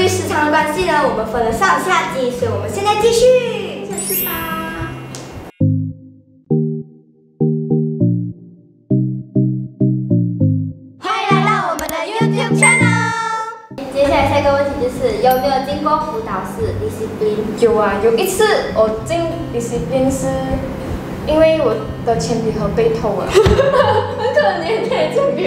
于时长的关系呢，我们分了上下集，所以我们现在继续。下去吧。欢迎来到我们的 YouTube channel。接下来下一个问题就是有没有进过辅导室 discipline？有啊，有一次我进 discipline 是因为我的铅笔盒被偷了，很可怜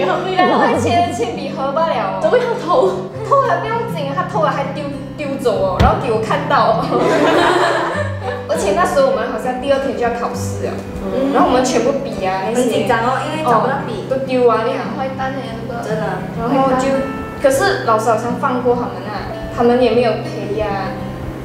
的铅笔盒被偷，我切的铅笔盒罢了，怎么样偷？偷了不用紧，他偷了还丢丢走哦，然后给我看到哦。而且那时候我们好像第二天就要考试了，然后我们全部笔啊那很紧张哦，因为找不到笔，都丢完了。坏蛋的那个，真的。然后就，可是老师好像放过他们啊，他们也没有赔呀、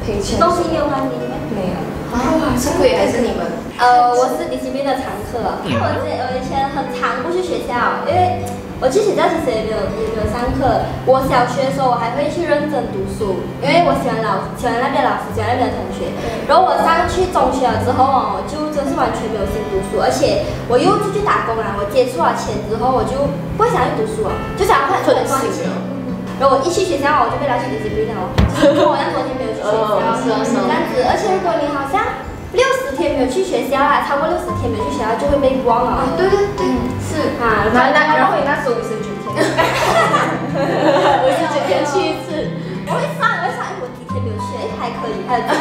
赔钱。东西你有还你吗？没有。啊，是鬼还是你们？呃，我是 discipline 的常客，因为我之前我以前很常不去学校，因为我去学校其实也没有也没有上课。我小学的时候我还会去认真读书，因为我喜欢老喜欢那边老师，喜欢那边的同学。然后我上去中学了之后哦，就真是完全没有心读书，而且我又出去打工了，我接触了钱之后，我就不想去读书了，就想要快快赚钱。然后我一去学校，我就被拉去 discipline 了，就是跟我一样昨天没有去学校，哦是这样子。而且如果你好像六十天没有去学校啊，超过六十天没有去学校就会被光了。对对对，是。啊，那那然后你那时候五十九天，我是九天去一次。我会上，我会上，我几天没有去，哎，还可以，还有。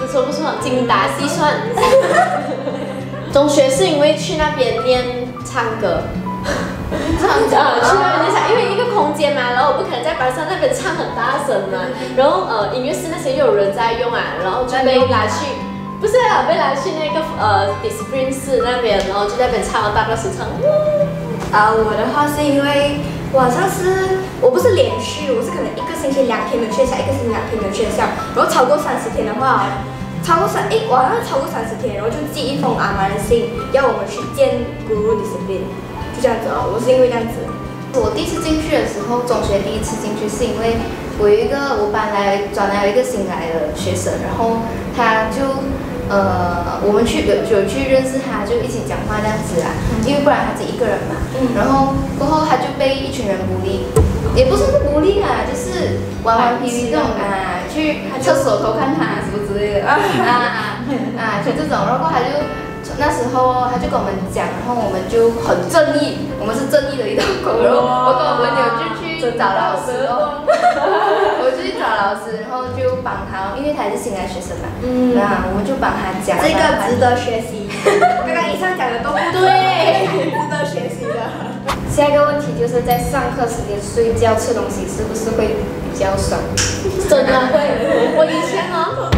不错不错，精打细算。中学是因为去那边练唱歌，唱歌去那边练唱，因为一个空间嘛，然后我不可能在班上那边唱很大声嘛，然后呃音乐室那些又有人在用啊，然后就被拉去。不是啊，被拉去那个呃 discipline 室那边，然后就在那边唱，大概是唱。啊，我的话是因为我好像是我不是连续，我是可能一个星期两天没有去学校，一个星期两天没有去学校，然后超过三十天的话，超过三诶，我好像超过三十天，然后就寄一封阿妈的信，要我们去见 Guru Discipline，就这样子哦，我是因为这样子。我第一次进去的时候，中学第一次进去是因为我有一个我班来转来了一个新来的学生，然后他就呃我们去有有去认识他，就一起讲话这样子啊，因为不然他自己一个人嘛，然后过后他就被一群人孤立，也不算是孤立啊，就是玩玩 P V 这种啊，去厕所偷看他什么之类的啊啊啊，就这种，然后他就。那时候他就跟我们讲，然后我们就很正义，我们是正义的一道狗。然后我跟我朋友就去找老师哦，我就去找老师，然后就帮他，因为他也是新来学生嘛，嗯，那我们就帮他讲，这个值得学习。刚刚以上讲的都不对，值得学习的。下一个问题就是在上课时间睡觉吃东西是不是会比较爽？真的会，我以前哦，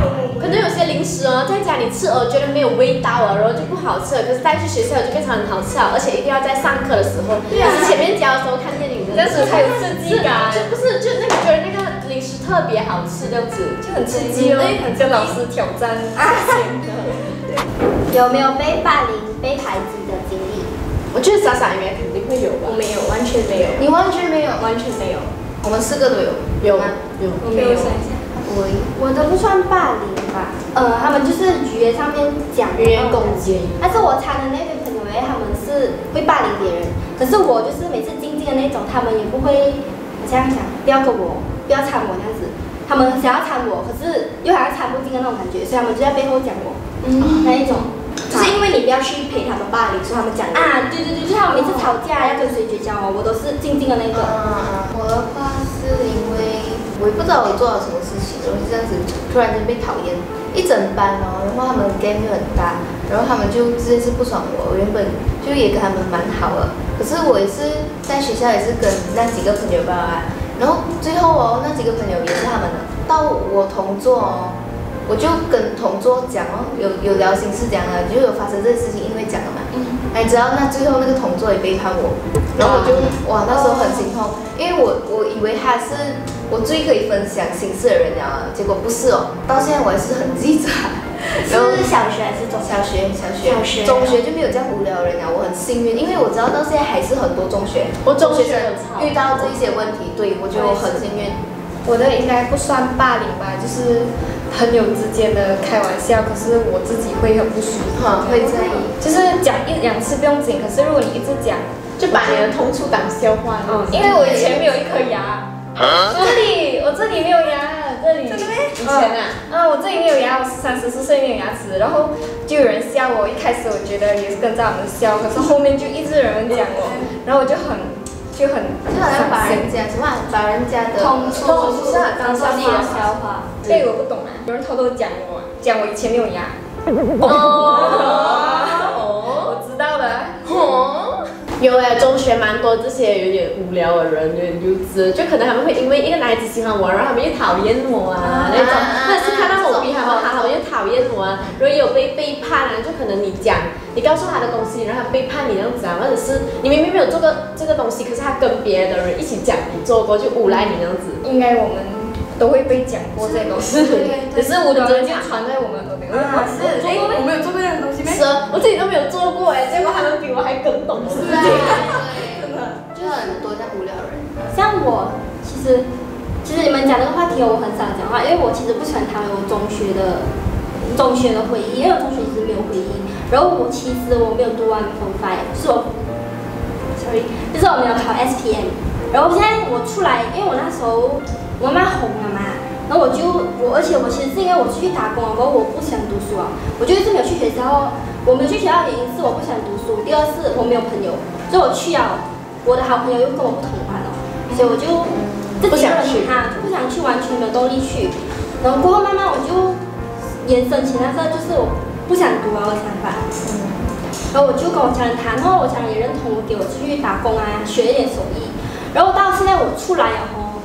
可能有些零食哦，在家里吃哦，觉得没有味道哦，然后就不好吃了。可是带去学校就变成很好吃了，而且一定要在上课的时候，对啊就是前面教的时候看电影的，这样子才有刺激感就不是就那个觉得那个零食特别好吃这样子，就很刺激哦。很跟老师挑战。有没有被霸凌、被排挤的经历？我觉得傻傻应该肯定会有吧我。没有，完全没有，你完全没有，完全没有。我们四个都有，有吗？有，我没有。我我的不算霸凌吧，呃，他们就是语言上面讲的语言攻击。但是我参的那边朋友诶，他们是会霸凌别人，可是我就是每次静静的那种，他们也不会这样想，不要跟我，不要掺我这样子。他们想要掺我，可是又好像掺不进的那种感觉，所以他们就在背后讲我，嗯，那一种。就是因为你不要去陪他们霸凌，所以他们讲啊，对对对，就像我每次吵架要跟谁绝交哦，我都是静静的那个。嗯，我的话是因为我也不知道我做了什么事情，然后就这样子突然间被讨厌，一整班哦，然后他们 game 就很大，然后他们就直接是不爽我，我原本就也跟他们蛮好的，可是我也是在学校也是跟那几个朋友吧，然后最后哦那几个朋友也是他们的，到我同桌哦。我就跟同桌讲哦，有有聊心事讲了，就有发生这件事情，因为讲了嘛。哎，只要那最后那个同桌也背叛我，然后我就哇那时候很心痛，因为我我以为他是我最可以分享心事的人了，结果不是哦，到现在我还是很记着。然后是小学还是中小学小学小学中学就没有这样无聊的人了，我很幸运，因为我知道到现在还是很多中学我中学遇到这一些问题，对我就很幸运。我的应该不算霸凌吧，就是朋友之间的开玩笑，可是我自己会很不舒服，会在意就是讲一两次不用紧，可是如果你一直讲，就把你的痛处当笑话。嗯，因为我以前没有一颗牙，这里我这里没有牙，这里。真的咩以前啊，啊，我这里没有牙，我三十四岁没有牙齿，然后就有人笑我。一开始我觉得也是跟着我们笑，可是后面就一直有人讲我，然后我就很就很就好像把人家什么把人家的痛处处当做自己的笑话。这个我不懂啊，有人偷偷讲我，讲我以前没有牙。哦，我知道了。哦，有哎，中学蛮多这些有点无聊的人，有点幼稚，就可能他们会因为一个男孩子喜欢我，然后他们又讨厌我啊那种，或者是看到我比他们好，又讨厌我啊，然后也有被背叛啊，就可能你讲，你告诉他的东西，然后他背叛你这样子啊，或者是你明明没有做过这个东西，可是他跟别的人一起讲你做过，就诬赖你这样子。应该我们都会被讲过这种事，只是无端端就传在我们耳边。啊是，哎，我没有做过这样的东西咩？是啊，我自己都没有做过哎，结果他们比我还更懂事对。真的，就很多这样无聊人。像我，其实其实你们讲这个话题，我很少讲话，因为我其实不喜欢谈论我中学的中学的回忆，因为我中学其实没有回忆。然后我其实我没有读完 Form Five，是我，sorry，就是我没有考 SPM。然后现在我出来，因为我那时候我妈红了嘛，然后我就我，而且我其实是因为我出去打工了，然后我不想读书啊，我就一直没有去学校。我没有去学校的原因是我不想读书，第二是我没有朋友，所以我去啊，我的好朋友又跟我不同班了，所以我就自己一个人哈，就不想去，完全没有动力去。然后过后慢慢我就延伸起那个就是我不想读啊我想法。然后我就跟我家人谈，然后我家人也认同我，给我出去打工啊，学一点手艺。然后到现在我出来了吼，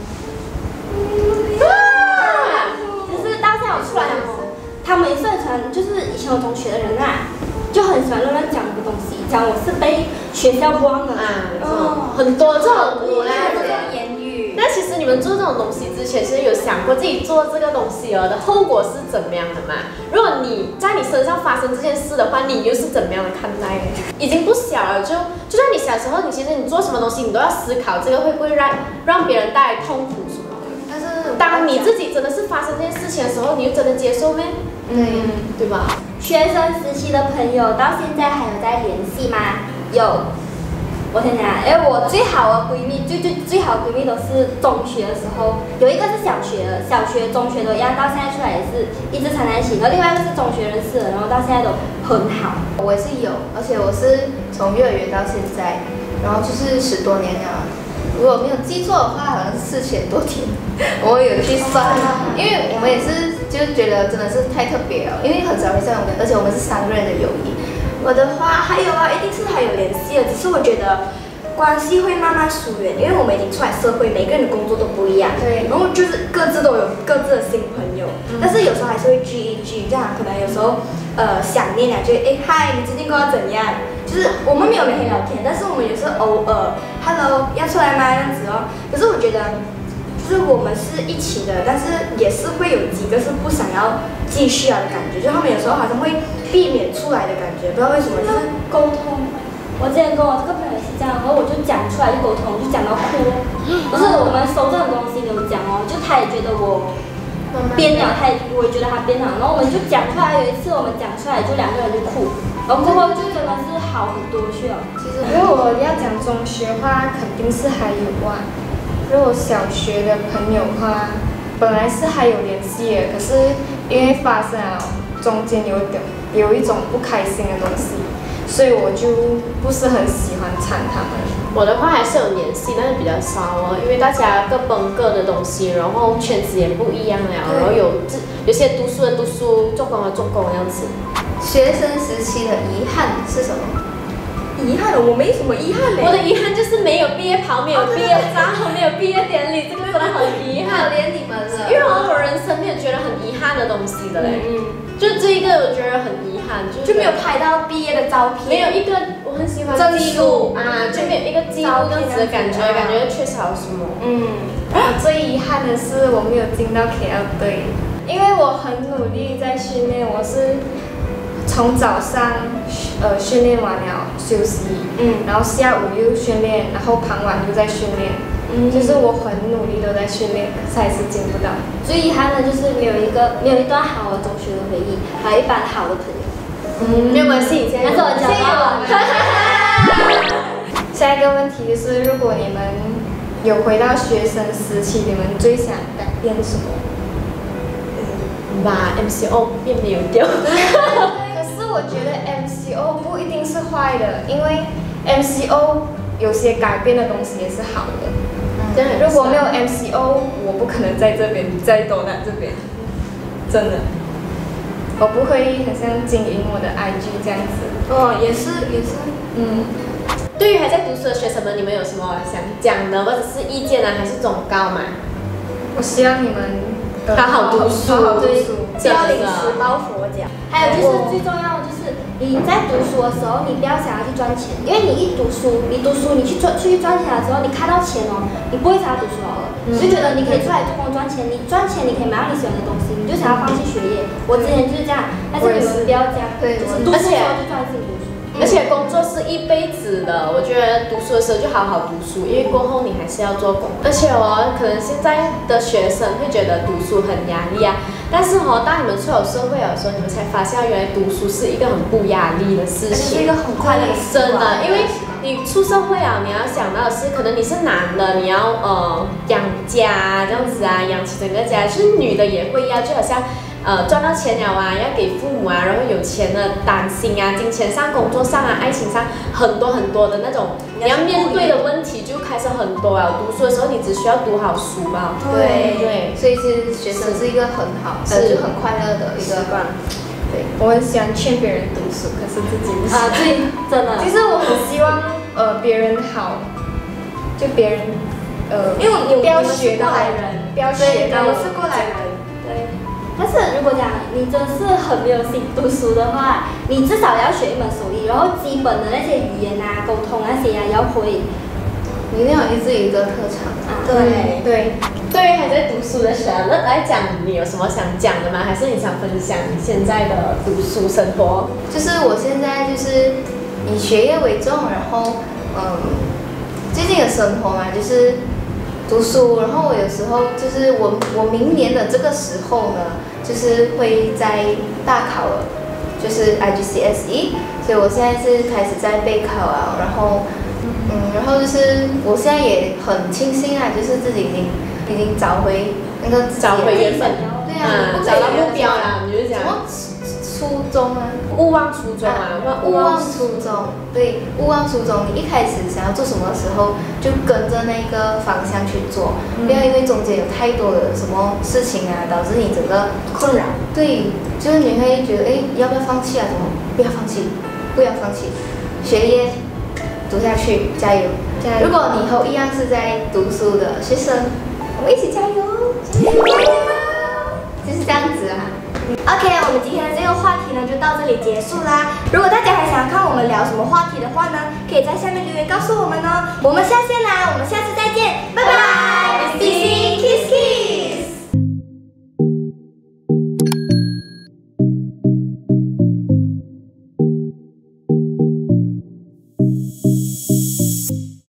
就是到现在我出来了吼，他们也是很喜欢，就是以前我同学的人啊，就很喜欢乱乱讲这个东西，讲我是被学校忘了啊，很多这种无赖这的。种言语。那其实你们做这种东西之前，其实有想过自己做这个东西哦的后果是怎么样的吗？如果你在你身上发生这件事的话，你又是怎么样的看待呢？已经不小了，就就算你小时候，你其实你做什么东西，你都要思考这个会不会让让别人带来痛苦什么的。但是当你自己真的是发生这件事情的时候，你又真的接受咩？对，对吧？学生时期的朋友到现在还有在联系吗？有。我想想啊，因为我最好的闺蜜，最最最好的闺蜜都是中学的时候，有一个是小学的，小学、中学都一样，到现在出来也是一直缠在一起。然后另外一个是中学认识的，然后到现在都很好。我也是有，而且我是从幼儿园到现在，然后就是十多年了。如果没有记错的话，好像是四千多天。我有去算，因为我们也是就是觉得真的是太特别了，因为很少会这样的，而且我们是三个人的友谊。我的话还有啊，一定是还有联系的，只是我觉得关系会慢慢疏远，因为我们已经出来社会，每个人的工作都不一样，对然后就是各自都有各自的新朋友，但是有时候还是会聚一聚，这样可能有时候呃想念两句，哎嗨，你最近过得怎样？就是我们没有每天聊天，但是我们也是偶尔，hello 要出来吗？这样子哦。可是我觉得。就是我们是一起的，但是也是会有几个是不想要继续啊的感觉，就他们有时候好像会避免出来的感觉，不知道为什么，就是沟通。我之前跟我这个朋友也是这样，然后我就讲出来就沟通，就讲到哭。不是我们收这种东西没有讲哦，就他也觉得我编了，他也我也觉得他编了，然后我们就讲出来。有一次我们讲出来，就两个人就哭，然后过后就真的是好很多去了。其实如果要讲中学的话，肯定是还有啊。如果小学的朋友的话，本来是还有联系的，可是因为发生了中间有一点有一种不开心的东西，所以我就不是很喜欢掺他们。我的话还是有联系，但是比较少哦，因为大家各奔各的东西，然后圈子也不一样了，然后有自有些读书的读书，做工的做工这样子。学生时期的遗憾是什么？遗憾了，我没什么遗憾嘞。我的遗憾就是没有毕业跑，没有毕业照，没有毕业典礼，这个真的很遗憾。可怜你们了，因为我人生没有觉得很遗憾的东西的嘞，嗯，就这一个我觉得很遗憾，就是就没有拍到毕业的照片，没有一个我很喜欢证记书录。啊，就没有一个记录这样子的感觉，感觉缺少什么。嗯，我最遗憾的是我没有进到 KL 队，因为我很努力在训练，我是从早上呃训练完了休息，嗯然后下午又训练，然后傍晚又在训练，嗯就是我很努力都在训练，可是还是进不到。最遗憾的就是没有一个没有一段好的中学的回忆，还有一班好的朋友。嗯，没有关系，你现在但是我找到了。下一个问题就是，如果你们有回到学生时期，你们最想改变什么？把 MCO 变没有掉。我觉得 MCO 不一定是坏的，因为 MCO 有些改变的东西也是好的。这样也是如果没有 MCO，我不可能在这边，在多南这边，真的，我不会很像经营我的 IG 这样子。哦，也是也是，嗯，对于还在读书的学生们，你们有什么想讲的，或者是意见啊，还是忠告吗？我希望你们呃好好读书好好读对，书。不要临时抱佛脚。还有就是最重要你在读书的时候，你不要想要去赚钱，因为你一读书，你读书，你去赚出去赚钱的时候，你看到钱哦，你不会想要读书了，你就觉得你可以出来做工赚钱，你赚钱你可以买到你喜欢的东西，你就想要放弃学业。我之前就是这样，但是你们不要这样，对就是读书就专心读书。而且工作是一辈子的，我觉得读书的时候就好好读书，因为过后你还是要做工。而且哦，可能现在的学生会觉得读书很压力啊，但是哦，当你们出了社会的时候，你们才发现原来读书是一个很不压力的事情，是一个很快乐的时真的，因为你出社会啊，你要想到的是，可能你是男的，你要呃养家这样子啊，养起整个家；就是女的也会要，就好像呃赚到钱了啊，要给父母啊，然后有钱了担心啊，金钱上、工作上啊、爱情上很多很多的那种你要面对的问题就开始很多啊。读书的时候，你只需要读好书吧。对对所以其实学生是一个很好，呃，是很快乐的一个惯。对，我很喜欢劝别人读书，可是自己不行。啊，对，真的。其实我很希望呃别人好，就别人呃，因为你不要学到过来人不要，学到我是过来人，对。但是如果讲你真是很没有心读书的话，你至少要学一门手艺，然后基本的那些语言啊、沟通那些啊要会。你一定要有自己一个特长。啊，对对，对于还在读书的小乐来讲，你有什么想讲的吗？还是你想分享你现在的读书生活？就是我现在就是以学业为重，然后嗯，最近的生活嘛，就是读书，然后我有时候就是我我明年的这个时候呢，就是会在大考了，就是 IGCSE，所以我现在是开始在备考啊，然后嗯，然后就是我现在也很庆幸啊，就是自己已经已经找回那个自己的找回缘分对啊，找到目标啦，你就讲初中啊？勿忘初衷啊，勿忘初衷，对，勿忘初衷。你一开始想要做什么的时候，就跟着那个方向去做，不要因为中间有太多的什么事情啊，导致你整个困扰。对，就是你会觉得，哎，要不要放弃啊？什么？不要放弃，不要放弃，学业读下去，加油！加油如果你以后一样是在读书的学生，我们一起加油！加油！也结束啦。如果大家还想要看我们聊什么话题的话呢可以在下面留言告诉我们哦。我们下线啦我们下次再见拜拜。